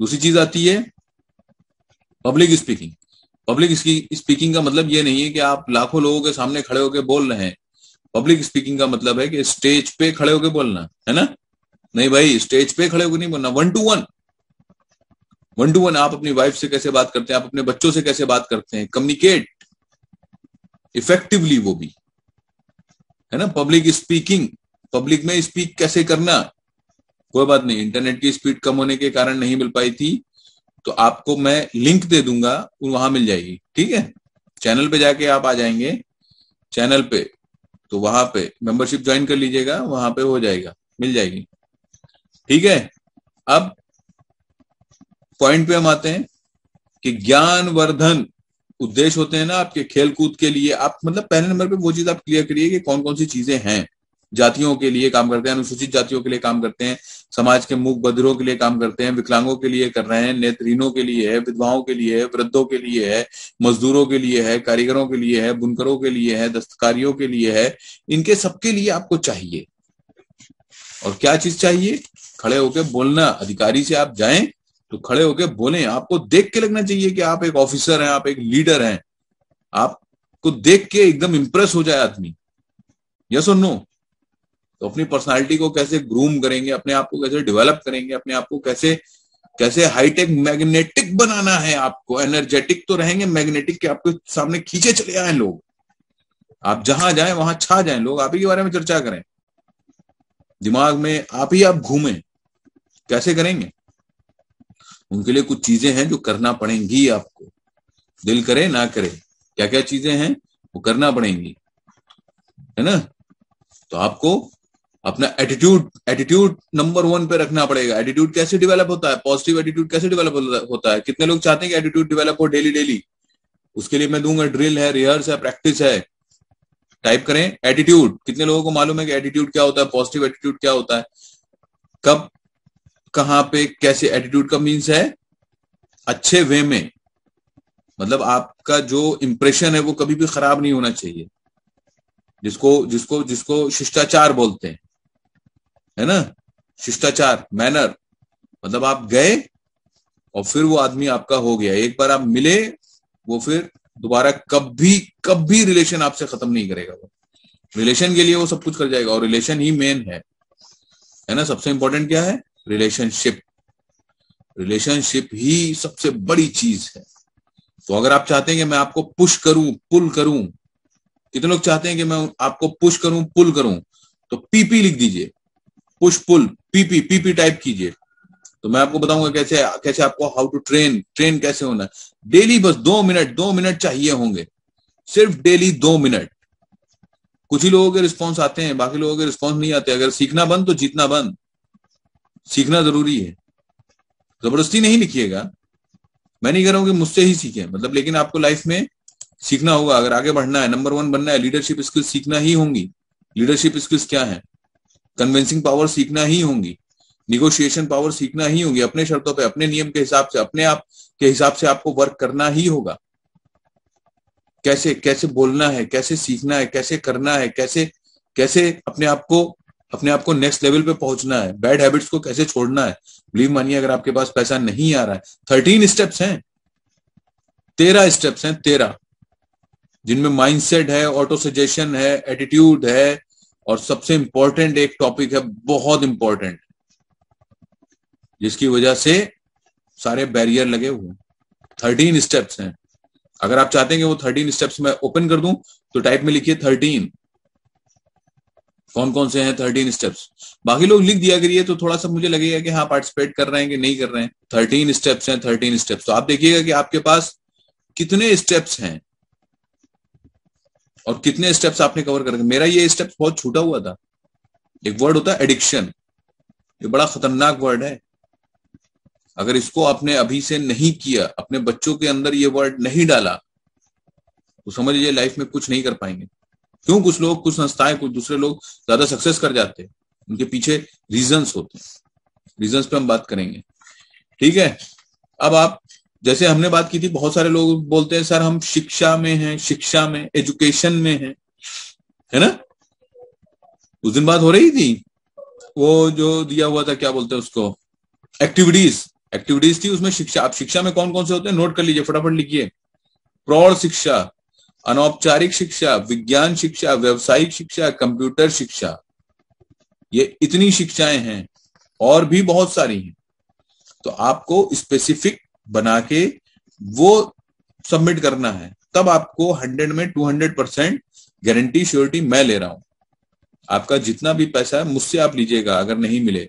दूसरी चीज़ आती है पब्लिक स्पीकिंग पब्लिक स्पीकिंग का मतलब ये नहीं है कि आप लाखों लोगों के सामने खड़े होकर बोल रहे हैं। पब्लिक स्पीकिंग का मतलब है कि स्टेज पे खड़े होकर बोलना, है ना? नहीं भाई स्टेज पे खड़े होकर नहीं बोलना one two one one two one आप अपनी वाइफ से कैसे बात करते हैं, आप अपने बच्चों से कैसे बात करते हैं? कम्युनिकेट इफेक्टिवली वो भी. है ना? पब्लिक स्पीकिंग पब्लिक में स्पीक कैसे करना? कोई बात नहीं इंटरनेट की स्पीड कम होने के कारण नहीं मिल पाई थी तो आपको मैं लिंक दे दूँगा वहाँ मिल जाएगी, ठीक है? चैनल पे जाके आप आ जाएँगे चैनल पे तो वहाँ पे मेंबरशिप ज्वाइन कर लीजिएगा, वहाँ पे हो जाएगा, मिल जाएगी, ठीक है? अब पॉइंट पे हम आते हैं कि ज्ञान वर्धन उद्देश्य होते हैं ना आपके खेल कूद के लिए, आप मतलब पहले नंबर पे वो चीज़ आप क्लियर करिए कि कौन कौन सी चीज़ें हैं। जातियों के लिए काम करते हैं अनुसूचित जातियों के लिए काम करते हैं समाज के मूक बधिरों के लिए काम करते हैं विकलांगों के लिए कर रहे हैं नेत्रहीनों के लिए है विधवाओं के लिए है वृद्धों के लिए है मजदूरों के लिए है कारीगरों के लिए है बुनकरों के लिए है दस्तकारियों के लिए है इनके सबके लिए आपको चाहिए और क्या चीज़ चाहिए खड़े होकर बोलना अधिकारी से आप जाए तो खड़े होकर बोले आपको देख के लगना चाहिए कि आप एक ऑफिसर हैं आप एक लीडर हैं आपको देख के एकदम इंप्रेस हो जाए आदमी यस और नो तो अपनी पर्सनालिटी को कैसे ग्रूम करेंगे, अपने आप को कैसे डेवलप करेंगे, अपने आप को कैसे कैसे हाईटेक मैग्नेटिक बनाना है आपको? एनर्जेटिक तो रहेंगे मैग्नेटिक के आपके सामने खींचे चले आए लोग। आप जहाँ जाए, वहाँ छा जाए। लोग आप ही के बारे में चर्चा करें। दिमाग में आप ही आप घूमें। कैसे करेंगे? उनके लिए कुछ चीज़ें हैं जो करना पड़ेंगी आपको। दिल करे, ना करे। क्या क्या चीज़ें हैं, वो करना पड़ेंगी। है ना? तो आपको अपना एटीट्यूड एटीट्यूड नंबर वन पे रखना पड़ेगा। एटीट्यूड कैसे डेवलप होता है? पॉजिटिव एटीट्यूड कैसे डेवलप होता है? कितने लोग चाहते हैं कि एटीट्यूड डेवलप हो डेली डेली उसके लिए मैं दूँगा ड्रिल है रिहर्स है प्रैक्टिस है। टाइप करें एटीट्यूड कितने लोगों को मालूम है कि एटीट्यूड क्या होता है? पॉजिटिव एटीट्यूड क्या होता है? कब, कहाँ पे कैसे एटीट्यूड का मीन्स है? अच्छे वे में। मतलब आपका जो इंप्रेशन है वो कभी भी खराब नहीं होना चाहिए। जिसको जिसको जिसको शिष्टाचार बोलते हैं। है ना? शिष्टाचार मैनर मतलब आप गए और फिर वो आदमी आपका हो गया। एक बार आप मिले, वो फिर दोबारा कभी कभी रिलेशन आपसे खत्म नहीं करेगा वो। रिलेशन के लिए वो सब कुछ कर जाएगा और रिलेशन ही मेन है। है ना? सबसे इंपॉर्टेंट क्या है? रिलेशनशिप रिलेशनशिप ही सबसे बड़ी चीज़ है। तो अगर आप चाहते हैं कि मैं आपको पुश करूँ पुल करूँ, कितने लोग चाहते हैं कि मैं आपको पुश करूँ पुल करूँ तो पीपी लिख दीजिए। Push pull PP PP type कीजिए। तो मैं आपको बताऊँगा कैसे कैसे आपको हाउ टू ट्रेन ट्रेन कैसे होना है। डेली बस दो मिनट दो मिनट चाहिए होंगे। सिर्फ़ डेली दो मिनट कुछ ही लोगों के रिस्पॉन्स आते हैं, बाकी लोगों के रिस्पॉन्स नहीं आते। अगर सीखना बंद तो जीतना बंद। सीखना ज़रूरी है। ज़बरदस्ती नहीं लिखिएगा। मैं नहीं कह रहा हूँ कि मुझसे ही सीखे। मतलब लेकिन आपको लाइफ में सीखना होगा। अगर आगे बढ़ना है नंबर वन बनना है लीडरशिप स्किल्स सीखना ही होंगी। लीडरशिप स्किल्स क्या है? कन्विंसिंग पावर सीखना ही होंगी। निगोशिएशन पावर सीखना ही होगी। अपने शर्तों पे, अपने नियम के हिसाब से, अपने आप के हिसाब से आपको वर्क करना ही होगा। कैसे कैसे बोलना है, कैसे सीखना है, कैसे करना है, कैसे कैसे अपने आप को, अपने आप को नेक्स्ट लेवल पे पहुँचना है। बैड हैबिट्स को कैसे छोड़ना है? बिलीव मानिए अगर आपके पास पैसा नहीं आ रहा है। थर्टीन स्टेप्स हैं। तेरह स्टेप्स हैं, तेरह। जिनमें माइंडसेट है ऑटो सजेशन है एटीट्यूड है और सबसे इंपॉर्टेंट एक टॉपिक है, बहुत इंपॉर्टेंट जिसकी वजह से सारे बैरियर लगे हुए थर्टीन स्टेप्स हैं। अगर आप चाहते हैं कि वो थर्टीन स्टेप्स मैं ओपन कर दूँ तो टाइप में लिखिए थर्टीन कौन कौन से हैं थर्टीन स्टेप्स बाकी लोग लिख दिया करिए तो थोड़ा सा मुझे लगेगा कि हाँ पार्टिसिपेट कर रहे हैं कि नहीं कर रहे हैं। थर्टीन स्टेप्स हैं थर्टीन स्टेप्स तो आप देखिएगा कि आपके पास कितने स्टेप्स हैं। और कितने स्टेप्स आपने कवर कर मेरा ये स्टेप्स बहुत छूटा हुआ था। एक वर्ड होता है एडिक्शन ये बड़ा खतरनाक वर्ड है। अगर इसको आपने अभी से नहीं किया, अपने बच्चों के अंदर ये वर्ड नहीं डाला तो समझ लीजिए लाइफ में कुछ नहीं कर पाएँगे। क्यों? कुछ लोग, कुछ संस्थाएँ, कुछ दूसरे लोग ज़्यादा सक्सेस कर जाते हैं। उनके पीछे रीजंस होते हैं। रीजंस पे हम बात करेंगे। ठीक है? अब आप जैसे हमने बात की थी, बहुत सारे लोग बोलते हैं, सर, हम शिक्षा में हैं, शिक्षा में एजुकेशन में हैं। है ना? उस दिन बात हो रही थी। वो जो दिया हुआ था, क्या बोलते हैं उसको? एक्टिविटीज़ एक्टिविटीज़ थी उसमें शिक्षा। आप शिक्षा में कौन कौन से होते हैं? नोट कर लीजिए, फटाफट लिखिए। प्रौढ़ शिक्षा, अनौपचारिक शिक्षा, विज्ञान शिक्षा, व्यवसायिक शिक्षा, कंप्यूटर शिक्षा। ये इतनी शिक्षाएँ हैं और भी बहुत सारी हैं। तो आपको स्पेसिफिक बना के वो सबमिट करना है, तब आपको हंड्रेड में two hundred percent guarantee surety मैं ले रहा हूँ। आपका जितना भी पैसा है, मुझसे आप लीजिएगा, अगर नहीं मिले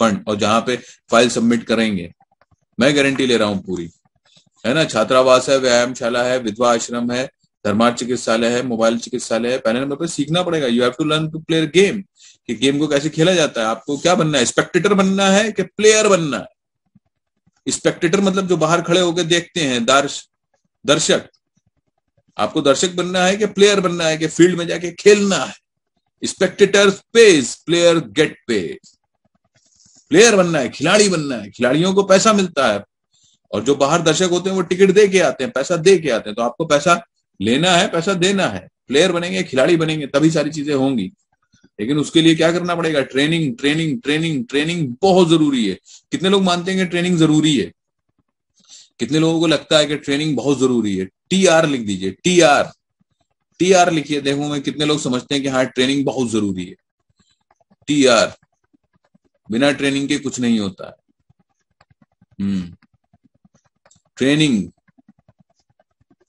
फंड और जहाँ पे फ़ाइल सबमिट करेंगे, मैं गारंटी ले रहा हूँ पूरी। है ना? छात्रावास है, व्यायामशाला है, विधवा आश्रम है, धर्मार्थ चिकित्सालय है, मोबाइल चिकित्सालय है पहले नंबर पर सीखना पड़ेगा। You have to learn to play game कि गेम को कैसे खेला जाता है, आपको क्या बनना है? स्पेक्टेटर बनना है कि प्लेयर बनना है? स्पेक्टेटर मतलब जो बाहर खड़े होकर देखते हैं, दर्श, दर्शक। आपको दर्शक बनना है कि प्लेयर बनना है कि फ़ील्ड में जाके खेलना है? Spectator page player get page player बनना है, खिलाड़ी बनना है, खिलाड़ियों को पैसा मिलता है। और जो बाहर दर्शक होते हैं, वो टिकट दे के आते हैं, पैसा दे के आते हैं। तो आपको पैसा लेना है, पैसा देना है। प्लेयर बनेंगे, खिलाड़ी बनेंगे, तभी सारी चीज़ें होंगी। लेकिन उसके लिए क्या करना पड़ेगा? ट्रेनिंग ट्रेनिंग ट्रेनिंग ट्रेनिंग बहुत ज़रूरी है। कितने लोग मानते हैं कि ट्रेनिंग ज़रूरी है? कितने लोगों को लगता है कि ट्रेनिंग बहुत ज़रूरी है? टी आर लिख दीजिए टी आर टी आर लिखिए, देखो मैं कितने लोग समझते हैं कि हाँ ट्रेनिंग बहुत ज़रूरी है। टी आर बिना ट्रेनिंग के कुछ नहीं होता। है हम्म। ट्रेनिंग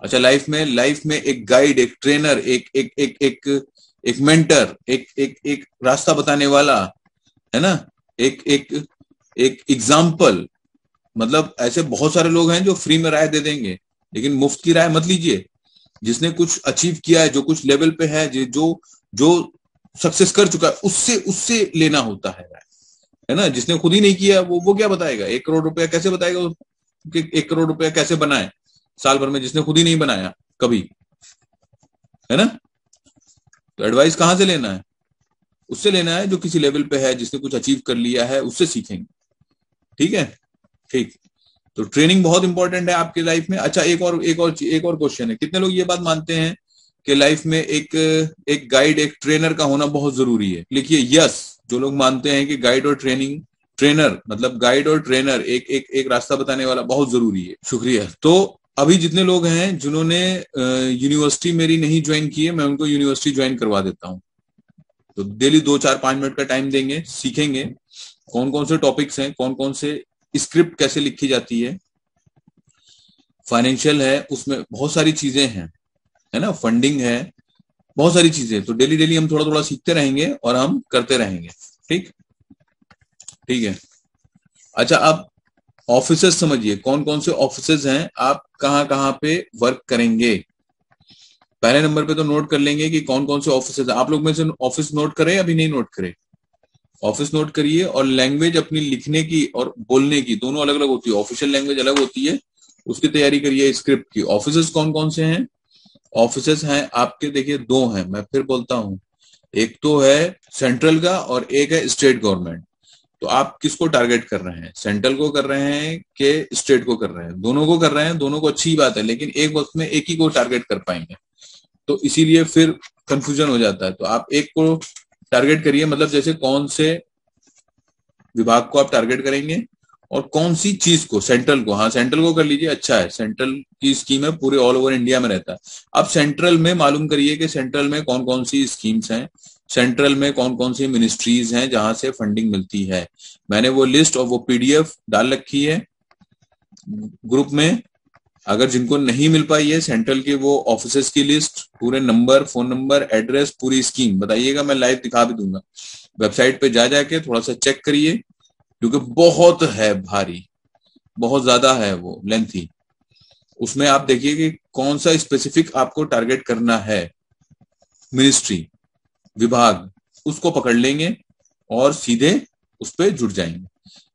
अच्छा लाइफ में लाइफ में एक गाइड एक ट्रेनर एक एक एक एक एक मेंटर एक एक एक रास्ता बताने वाला, है ना? एक एक एक एग्ज़ाम्पल मतलब ऐसे बहुत सारे लोग हैं जो फ्री में राय दे देंगे, लेकिन मुफ़्त की राय मत लीजिए। जिसने कुछ अचीव किया है, जो कुछ लेवल पे है, जो जो सक्सेस कर चुका है, उससे उससे लेना होता है राय, है ना? जिसने खुद ही नहीं किया, वो वो क्या बताएगा? एक करोड़ रुपया कैसे बताएगा कि एक करोड़ रुपया कैसे बनाए? साल भर में जिसने खुद ही नहीं बनाया, कभी, है ना? तो एडवाइस कहाँ से लेना है? उससे लेना है जो किसी लेवल पे है, जिसने कुछ अचीव कर लिया है, उससे सीखेंगे। ठीक है? ठीक। तो ट्रेनिंग बहुत इंपॉर्टेंट है आपकी लाइफ में। अच्छा एक और एक और एक और क्वेश्चन है। कितने लोग ये बात मानते हैं कि लाइफ में एक एक गाइड एक ट्रेनर का होना बहुत ज़रूरी है? लिखिए यस जो लोग मानते हैं कि गाइड और ट्रेनिंग ट्रेनर मतलब गाइड और ट्रेनर एक एक एक रास्ता बताने वाला बहुत ज़रूरी है। शुक्रिया। तो अभी जितने लोग हैं जिन्होंने यूनिवर्सिटी मेरी नहीं ज्वाइन की है, मैं उनको यूनिवर्सिटी ज्वाइन करवा देता हूँ। तो डेली दो, चार, पाँच मिनट का टाइम देंगे, सीखेंगे कौन कौन से टॉपिक्स हैं कौन कौन से स्क्रिप्ट कैसे लिखी जाती है। फाइनेंशियल है, उसमें बहुत सारी चीज़ें हैं, है ना? फंडिंग है, बहुत सारी चीज़ें। तो डेली डेली हम थोड़ा थोड़ा सीखते रहेंगे और हम करते रहेंगे। ठीक? ठीक है। अच्छा अब ऑफ़िस समझिए कौन कौन से ऑफ़िस हैं, आप कहाँ कहाँ पे वर्क करेंगे? पहले नंबर पे तो नोट कर लेंगे कि कौन कौन से ऑफ़िस आप लोग में से ऑफ़िस नोट करें अभी नहीं नोट करें? ऑफ़िस नोट करिए और लैंग्वेज अपनी लिखने की और बोलने की, दोनों अलग अलग होती है। ऑफिशियल लैंग्वेज अलग होती है, उसकी तैयारी करिए स्क्रिप्ट की। ऑफ़िस कौन कौन से हैं? ऑफ़िस हैं आपके, देखिए, दो हैं। मैं फिर बोलता हूँ, एक तो है सेंट्रल का और एक है स्टेट गवर्नमेंट तो आप किसको टारगेट कर रहे हैं? सेंट्रल को कर रहे हैं कि स्टेट को कर रहे हैं? दोनों को कर रहे हैं, दोनों को अच्छी बात है, लेकिन एक वक्त में एक ही को टारगेट कर पाएँगे। तो इसीलिए फिर कंफ्यूजन हो जाता है। तो आप एक को टारगेट करिए मतलब जैसे कौन से विभाग को आप टारगेट करेंगे? और कौन सी चीज़ को, सेंट्रल को? हाँ सेंट्रल को कर लीजिए अच्छा है। सेंट्रल की स्कीम है, पूरे ऑल ओवर इंडिया में रहता है। अब सेंट्रल में मालूम करिए कि सेंट्रल में कौन कौन सी स्कीम्स हैं, सेंट्रल में कौन कौन सी मिनिस्ट्रीज हैं जहाँ से फंडिंग मिलती है। मैंने वो लिस्ट और वो पीडीएफ डाल रखी है। ग्रुप में, अगर जिनको नहीं मिल पाई है, सेंट्रल के वो ऑफ़िस की लिस्ट पूरे नंबर फ़ोन नंबर एड्रेस पूरी स्कीम बताइएगा, मैं लाइव दिखा भी दूँगा। वेबसाइट पे जा जाके थोड़ा सा चेक करिए। क्योंकि बहुत है भारी, बहुत ज़्यादा है वो लेंथी उसमें आप देखिए कि कौन सा स्पेसिफिक आपको टारगेट करना है? मिनिस्ट्री विभाग, उसको पकड़ लेंगे और सीधे उस पर जुड़ जाएँगे।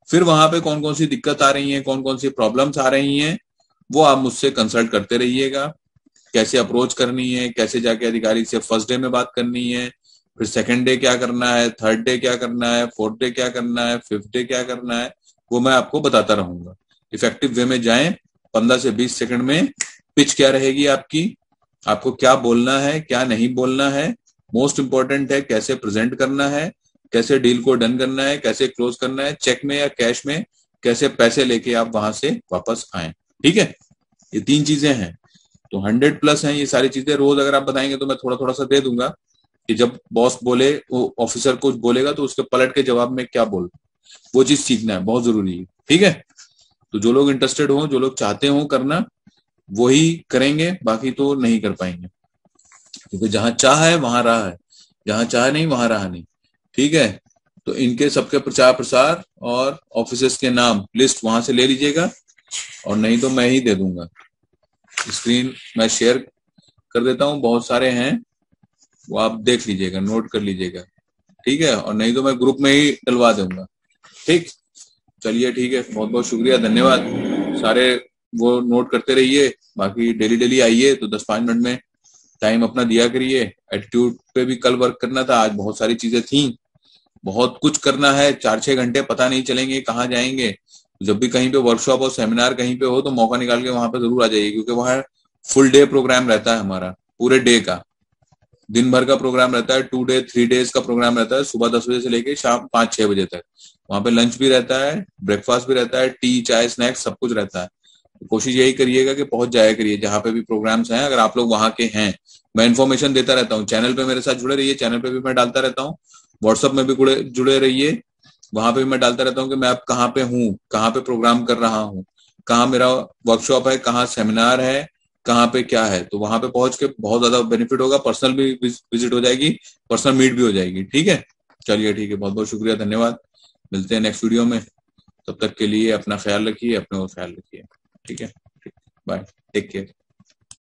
फिर वहाँ पे कौन कौन सी दिक्कत आ रही है कौन कौन सी प्रॉब्लम्स आ रही हैं, वो आप मुझसे कंसल्ट करते रहिएगा। कैसे अप्रोच करनी है, कैसे जाके अधिकारी से फ़र्स्ट डे में बात करनी है फिर सेकेंड डे क्या करना है? थर्ड डे क्या करना है? फोर्थ डे क्या करना है? फिफ्थ डे क्या करना है? वो मैं आपको बताता रहूँगा। इफ़ेक्टिव वे में जाए, पंद्रह से बीस सेकंड में पिच क्या रहेगी आपकी? आपको क्या बोलना है, क्या नहीं बोलना है? मोस्ट इंपॉर्टेंट है कैसे प्रेजेंट करना है? कैसे डील को डन करना है? कैसे क्लोज करना है? चेक में या कैश में? कैसे पैसे लेके आप वहाँ से वापस आए? ठीक है? ये तीन चीज़ें हैं। तो हंड्रेड प्लस हैं ये सारी चीज़ें। रोज अगर आप बताएँगे तो मैं थोड़ा थोड़ा सा दे दूँगा। कि जब बॉस बोले, वो ऑफिसर कुछ बोलेगा तो उसके पलट के जवाब में क्या बोल? वो चीज़ सीखना है, बहुत ज़रूरी है। ठीक है? तो जो लोग इंटरेस्टेड हो, जो लोग चाहते हो करना, वही करेंगे, बाकी तो नहीं कर पाएँगे। क्योंकि जहाँ चाह है, वहाँ रहा है। जहाँ चाह नहीं, वहाँ रहा नहीं। ठीक है? तो इनके सबके प्रचार प्रसार और ऑफ़िस के नाम लिस्ट वहाँ से ले लीजिएगा और नहीं तो मैं ही दे दूँगा। स्क्रीन मैं शेयर कर देता हूँ, बहुत सारे हैं। वो आप देख लीजिएगा नोट कर लीजिएगा। ठीक है? और नहीं तो मैं ग्रुप में ही डलवा दूँगा। ठीक? चलिए ठीक है बहुत बहुत शुक्रिया, धन्यवाद। सारे वो नोट करते रहिए, बाकी डेली डेली आइए तो दस पाँच मिनट में टाइम अपना दिया करिए। एटीट्यूड पे भी कल वर्क करना था, आज बहुत सारी चीज़ें थी। बहुत कुछ करना है, चार छह घंटे पता नहीं चलेंगे कहाँ जाएँगे। जब भी कहीं पे वर्कशॉप और सेमिनार कहीं पे हो तो मौका निकाल के वहाँ पे ज़रूर आ जाइए, क्योंकि वहाँ फुल डे प्रोग्राम रहता है हमारा, पूरे डे का। दिन भर का प्रोग्राम रहता है टू डे थ्री डेज़ का प्रोग्राम रहता है, सुबह दस बजे से लेके शाम पाँच, छह बजे तक। वहाँ पे लंच भी रहता है ब्रेकफास्ट भी रहता है टी चाय स्नैक्स सब कुछ रहता है। तो कोशिश यही करिएगा कि पहुँच जाया करिए, जहाँ पे भी प्रोग्राम्स हैं, अगर आप लोग वहाँ के हैं। मैं इन्फॉर्मेशन देता रहता हूँ चैनल पे मेरे साथ जुड़े रहिए चैनल पे भी मैं डालता रहता हूँ। व्हाट्सअप में भी जुड़े रहिए। वहाँ पे भी मैं डालता रहता हूँ कि मैं अब कहाँ पे हूँ, कहाँ पे प्रोग्राम कर रहा हूँ, कहाँ मेरा वर्कशॉप है, कहाँ सेमिनार है कहाँ पे क्या है तो वहाँ पे पहुँच के बहुत ज़्यादा बेनिफिट होगा पर्सनल भी विज़िट हो जाएगी पर्सनल मीट भी हो जाएगी, ठीक है? चलिए ठीक है बहुत बहुत शुक्रिया, धन्यवाद। मिलते हैं नेक्स्ट वीडियो में। तब तक के लिए अपना ख्याल रखिए, अपने और ख्याल रखिए, ठीक है? Bye take care